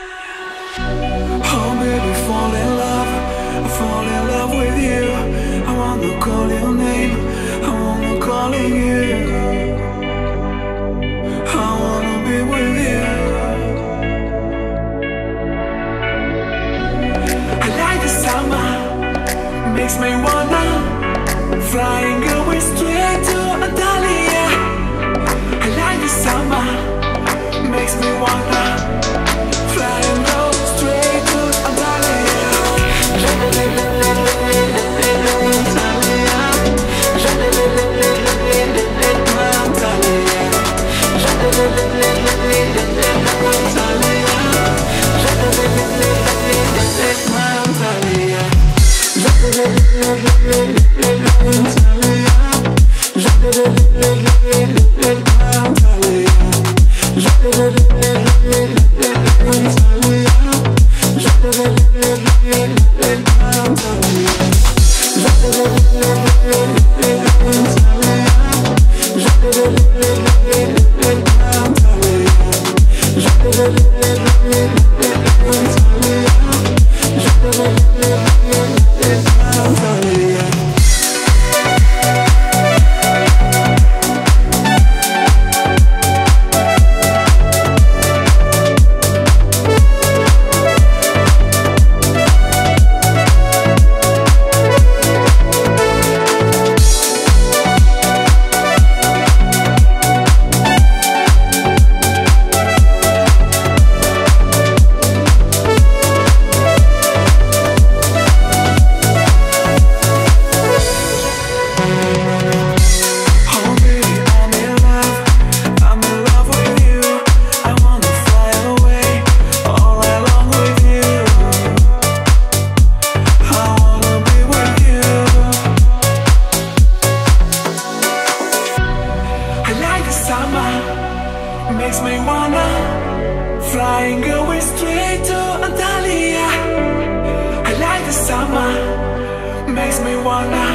Oh baby, fall in love, fall in love with you. I wanna call your name, I wanna call you. I wanna be with you. I like the summer, makes me wanna fly Oh makes me wanna flying away straight to Antalya. I like the summer, makes me wanna